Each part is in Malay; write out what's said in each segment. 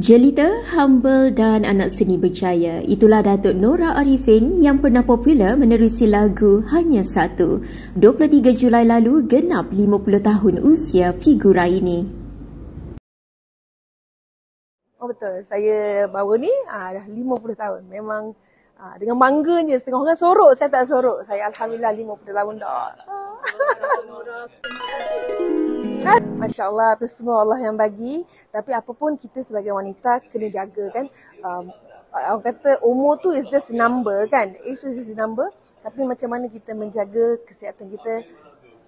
Jelita, humble dan anak seni berjaya. Itulah Datuk Nora Arifin yang pernah popular menerusi lagu Hanya Satu. 23 Julai lalu genap 50 tahun usia figura ini. Oh betul, saya baru ni ah, dah 50 tahun. Memang ah, dengan bangganya setengah orang sorok, saya tak sorok. Saya Alhamdulillah 50 tahun dah. Masya Allah tu semua Allah yang bagi. Tapi apapun kita sebagai wanita kena jaga kan? Um, Orang kata umur tu is just number kan? Age is just number. Tapi macam mana kita menjaga kesihatan kita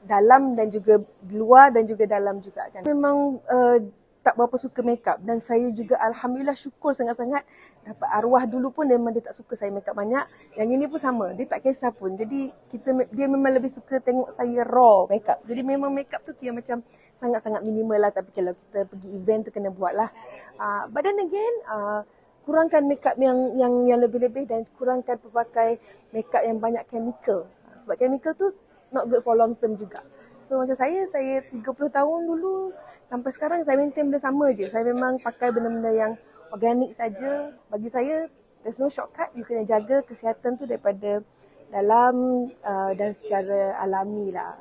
Dalam dan juga luar dan juga dalam juga kan? Memang uh, tak berapa suka makeup. Dan saya juga alhamdulillah syukur sangat-sangat dapat arwah dulu pun memang dia tak suka saya makeup banyak. Yang ini pun sama dia tak kisah pun. Jadi kita dia memang lebih suka tengok saya raw makeup. Jadi memang makeup tu dia macam sangat-sangat minimal lah. Tapi kalau kita pergi event tu kena buat lah. Uh, but then again uh, kurangkan makeup yang yang yang lebih-lebih dan kurangkan pakai makeup yang banyak chemical. Sebab chemical tu not good for long term juga So macam saya, saya 30 tahun dulu sampai sekarang saya maintain benda sama je. Saya memang pakai benda-benda yang organik saja. Bagi saya, there's no shortcut. You kena jaga kesihatan tu daripada dalam uh, dan secara alami lah.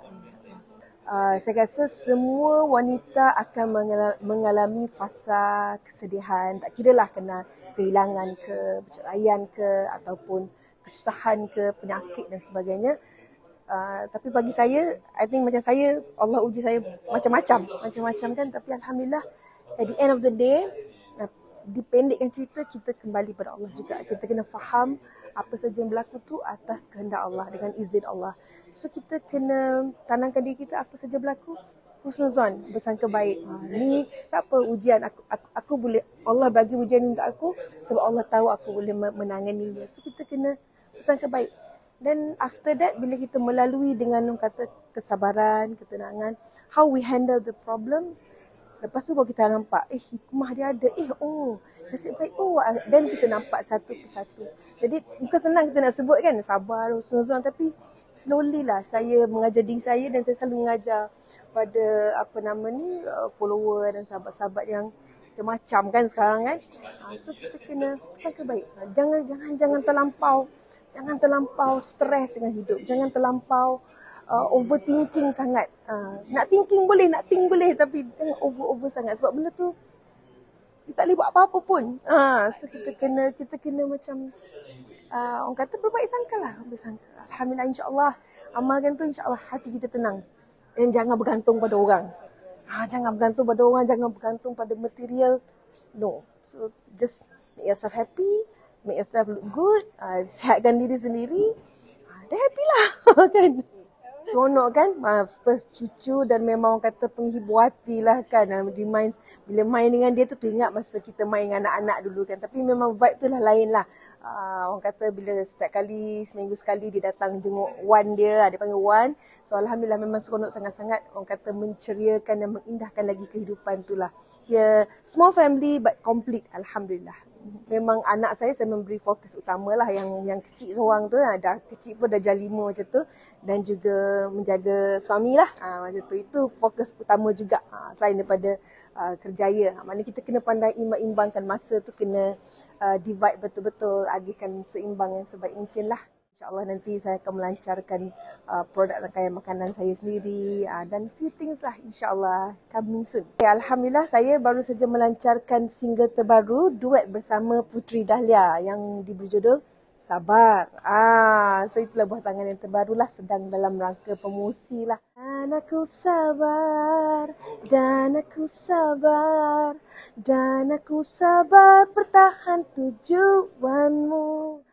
Uh, saya rasa semua wanita akan mengalami fasa kesedihan. Tak kira lah kena kehilangan ke, perceraian ke ataupun kesusahan ke, penyakit dan sebagainya. Uh, tapi bagi saya, I think macam saya, Allah uji saya macam-macam. Macam-macam kan. Tapi Alhamdulillah, at the end of the day, dipendekkan cerita, kita kembali pada Allah juga. Kita kena faham apa saja yang berlaku tu atas kehendak Allah dengan izin Allah. So kita kena tanamkan diri kita apa saja berlaku, husnuzon, bersangka baik. Ha, ni tak apa ujian, aku, aku, aku boleh, Allah bagi ujian untuk aku sebab Allah tahu aku boleh menanganinya. So kita kena bersangka baik. Dan after that bila kita melalui dengan orang kata kesabaran, ketenangan, how we handle the problem, lepas tu baru kita nampak, eh hikmah dia ada, eh oh nasib baik, oh dan kita nampak satu persatu. Jadi bukan senang kita nak sebut kan, sabar, husnuzan tapi slowly lah saya mengajar diri saya dan saya selalu mengajar pada apa nama ni uh, follower dan sahabat-sahabat yang macam-macam kan sekarang kan. Ha, so kita kena sangka baik. Jangan jangan jangan terlampau jangan terlampau stres dengan hidup. Jangan terlampau uh, overthinking sangat. Uh, nak thinking boleh, nak think boleh tapi jangan over-over sangat sebab benda tu kita tak boleh buat apa-apa pun. Uh, so kita kena kita kena macam uh, orang kata berbaik sangka lah. Bersangka. Alhamdulillah insyaAllah amalkan tu insyaAllah hati kita tenang. Dan jangan bergantung pada orang. Ha, jangan bergantung pada orang, jangan bergantung pada material. No. So just make yourself happy, make yourself look good, uh, sihatkan diri sendiri. Uh, dah happy lah kan. Seronok kan uh, first cucu dan memang orang kata penghibur hati lah kan. Uh, main, bila main dengan dia tu tu ingat masa kita main dengan anak-anak dulu kan. Tapi memang vibe tu lah lain lah. Uh, orang kata bila setiap kali, seminggu sekali dia datang jenguk Wan dia, dia panggil Wan. So Alhamdulillah memang seronok sangat-sangat orang kata menceriakan dan mengindahkan lagi kehidupan tu lah. Small family but complete Alhamdulillah memang anak saya saya memberi fokus utama lah yang yang kecil seorang tu lah. dah kecil pun dah jali lima macam tu. Dan juga menjaga suami lah ha, macam tu. Itu fokus utama juga ha, selain daripada uh, kerjaya. Ha, mana kita kena pandai imbang-imbangkan masa tu kena uh, divide betul-betul agihkan seimbang yang sebaik mungkin lah InsyaAllah nanti saya akan melancarkan uh, produk rangkaian makanan saya sendiri uh, dan few things lah insyaAllah coming soon. Okay, Alhamdulillah saya baru saja melancarkan single terbaru duet bersama Putri Dahlia yang diberi judul Sabar. Ah, so itulah buah tangan yang terbaru lah sedang dalam rangka promosi lah. Dan aku sabar, dan aku sabar, dan aku sabar pertahan tujuanmu.